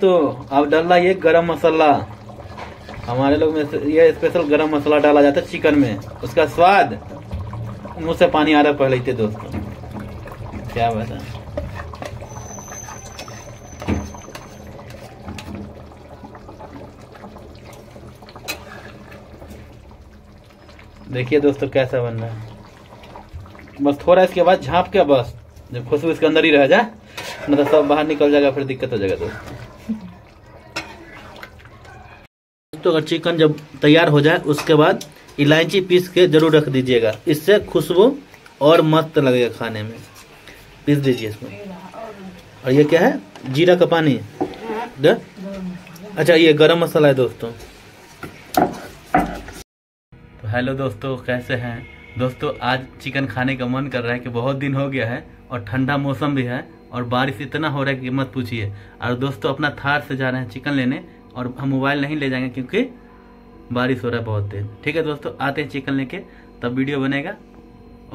तो अब डालना ये गरम मसाला। हमारे लोग में ये स्पेशल गरम मसाला डाला जाता है चिकन में। उसका स्वाद, मुँह से पानी आ रहा है पहले ही थे दोस्तों। क्या बता देखिए दोस्तों कैसा बन रहा है। बस थोड़ा इसके बाद झाँप के बस। जब खुशबू इसके अंदर ही रह जाए तो सब बाहर निकल जाएगा, फिर दिक्कत हो जाएगा दोस्तों। दोस्तों अगर चिकन जब तैयार हो जाए, उसके बाद इलायची पीस के ज़रूर रख दीजिएगा। इससे खुशबू और मस्त लगेगा खाने में। पीस दीजिए इसमें। और ये क्या है? जीरा का पानी। दे? अच्छा ये गरम मसाला है दोस्तों। तो हेलो दोस्तों, कैसे हैं? दोस्तों, आज चिकन खाने का मन कर रहा है कि बहुत दिन हो गया है और ठंडा मौसम भी है और बारिश इतना हो रहा है कि मत पूछिए। और दोस्तों, अपना थार से जा रहे हैं चिकन लेने। और हम मोबाइल नहीं ले जाएँगे क्योंकि बारिश हो रहा है बहुत तेज। ठीक है दोस्तों आते हैं चिकन लेके तब वीडियो बनेगा।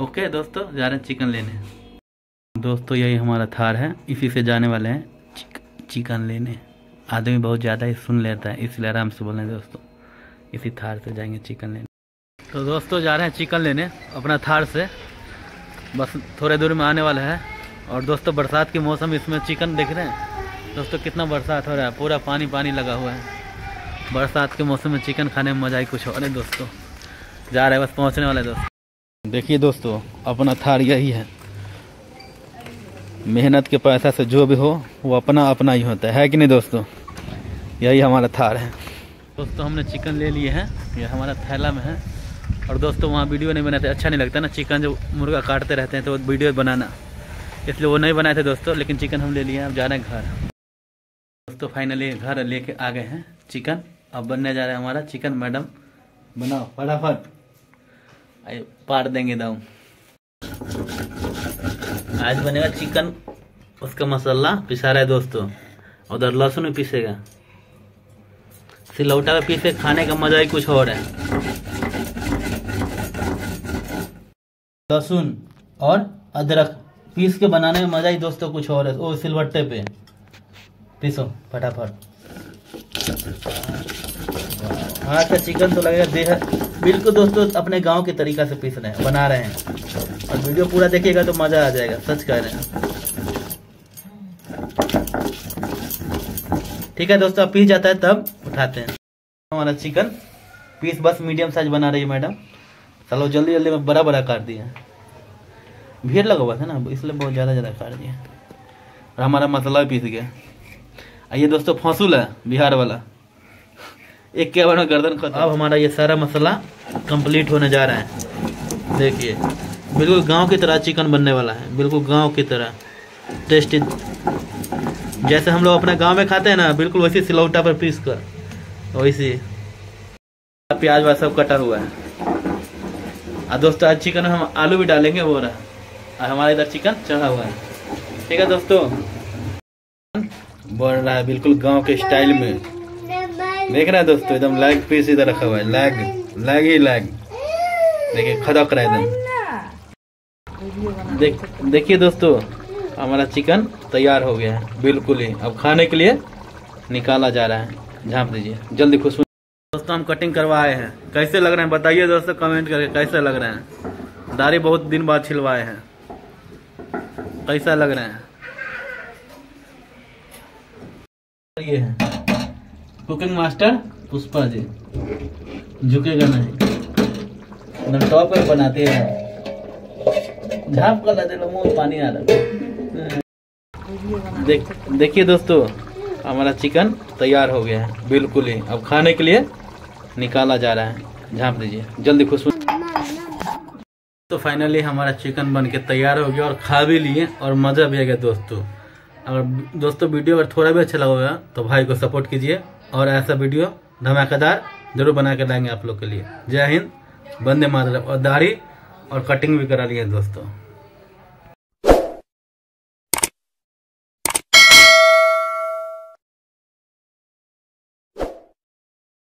ओके दोस्तों जा रहे हैं चिकन लेने। दोस्तों यही हमारा थार है इसी से जाने वाले हैं चिक, चिकन लेने। आदमी बहुत ज़्यादा ही सुन लेता है इसलिए आराम से बोल रहे हैं दोस्तों इसी थार से जाएँगे चिकन लेने। तो दोस्तों जा रहे हैं चिकन लेने अपना थार से। बस थोड़े दूर में आने वाला है। और दोस्तों बरसात के मौसम इसमें चिकन देख रहे हैं। दोस्तों कितना बरसात हो रहा है। पूरा पानी पानी लगा हुआ है। बरसात के मौसम में चिकन खाने में मज़ा ही कुछ और है दोस्तों। जा रहे बस पहुँचने वाले दोस्तों। देखिए दोस्तों अपना थार यही है। मेहनत के पैसा से जो भी हो वो अपना अपना ही होता है, है कि नहीं दोस्तों? यही हमारा थार है। दोस्तों हमने चिकन ले लिए हैं। ये हमारा थैला में है। और दोस्तों वहाँ वीडियो नहीं बनाते। अच्छा नहीं लगता ना चिकन जो मुर्गा काटते रहते हैं तो वीडियो बनाना। इसलिए वो नहीं बनाए थे दोस्तों लेकिन चिकन हम ले लिए हैं। अब जा रहे हैं घर। दोस्तों फाइनली घर लेके आ गए हैं। चिकन। अब बनने जा रहा है हमारा चिकन, मैडम। बनाओ, फटाफट। पार देंगे दाऊ। आज बनेगा चिकन, उसका मसाला। पिसा रहा है दोस्तों। उधर लहसुन भी पीसेगा। सिलौटा में पीसे, खाने का मज़ा ही कुछ और है। लहसुन और अदरक पीस के बनाने में मज़ा ही दोस्तों कुछ और है ओ सिलवट्टे पे। पीसो, फटाफट। हाँ का चिकन तो लगेगा देह बिल्कुल दोस्तों, अपने गाँव के तरीका से पीस रहे हैं, बना रहे हैं। और वीडियो पूरा देखिएगा तो मज़ा आ जाएगा, सच कह रहे हैं। ठीक है दोस्तों, पीस जाता है तब उठाते हैं। हमारा चिकन, पीस बस मीडियम साइज़ बना रही है मैडम। चलो, जल्दी जल्दी में बड़ा बड़ा काट दिया भीड़ लगा हुआ था ना इसलिए बहुत ज़्यादा ज़्यादा काट दिया और हमारा मसाला भी पीस गया। ये दोस्तों फौसूल है, बिहार वाला। एक के बार में गर्दन खत्म। अब हमारा ये सारा मसाला कंप्लीट होने जा रहा है। देखिए, बिल्कुल गाँव की तरह चिकन बनने वाला है, बिल्कुल गाँव की तरह। टेस्टी। जैसे हम लोग अपने गाँव में खाते हैं ना, बिल्कुल वैसे सिलौटा पर पीस कर, वैसे। प्याज वाज सब कटा हुआ है। और दोस्तों, आज चिकन हम आलू भी डालेंगे, वो रहा। और हमारे इधर चिकन चढ़ा हुआ है। ठीक है, दोस्तों? बढ़ रहा है बिल्कुल गाँव के स्टाइल में। देख रहे हैं दोस्तों, एकदम लैग पीस इधर रखा हुआ है लैग लैग ही लैग देखिए, खदक रहा है एकदम। देख, देखिए दोस्तों, हमारा चिकन तैयार हो गया है, बिल्कुल ही। अब खाने के लिए निकाला जा रहा है। झाँप दीजिए, जल्दी खुशबू दोस्तों, हम कटिंग करवाए हैं। कैसे लग रहे हैं? बताइए दोस्तों कमेंट करके कैसे लग रहे हैं? दाढ़ी बहुत दिन बाद छिलवाए हैं। कैसा लग रहे हैं? ये है। Cooking master Pushpa ji. झुकेगा नहीं। टॉप पर बनाते हैं। झाप कर लेते मुँह पानी आ रहा देख, देखिए दोस्तों, हमारा चिकन तैयार हो गया है, बिल्कुल ही। अब खाने के लिए निकाला जा रहा है। झाँप दीजिए, जल्दी खुशबू। तो फाइनली हमारा चिकन बन के तैयार हो गया और खा भी लिए और मज़ा भी आ गया दोस्तों। अगर दोस्तों वीडियो अगर थोड़ा भी अच्छा लगा तो भाई को सपोर्ट कीजिए और ऐसा वीडियो धमाकेदार ज़रूर बना के लाएँगे आप लोग के लिए। जय हिंद बंदे मातरम और दाढ़ी और कटिंग भी करा लिए दोस्तों।